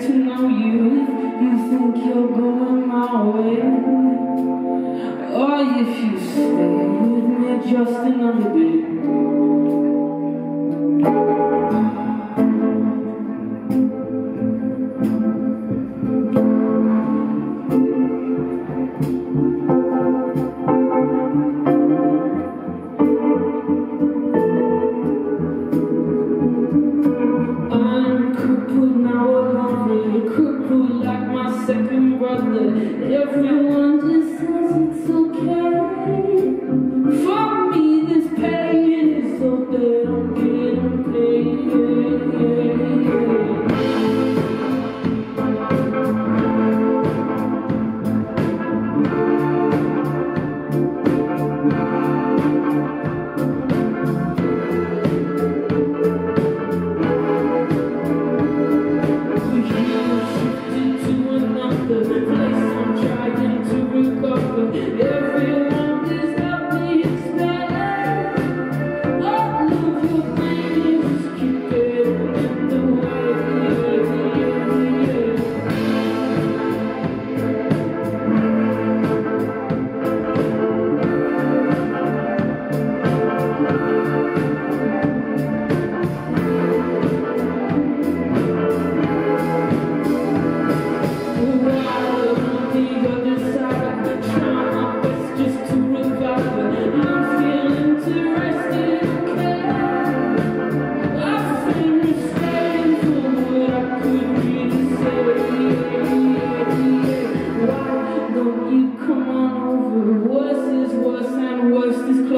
to know you you think you're going my way. Or if you stay with me just another day. Crippled now, alone, crippled like my second brother. Everyone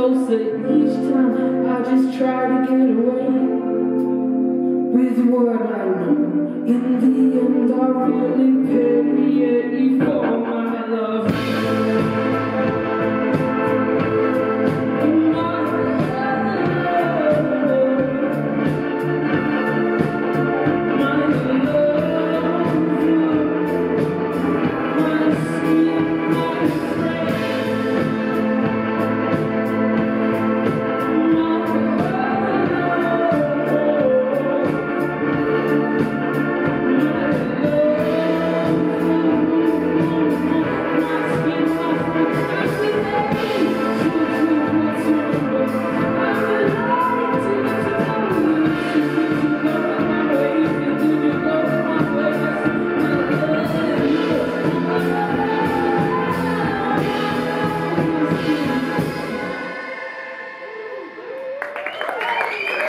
Closer each time I just try to get away with what I know. In the end, I really pay.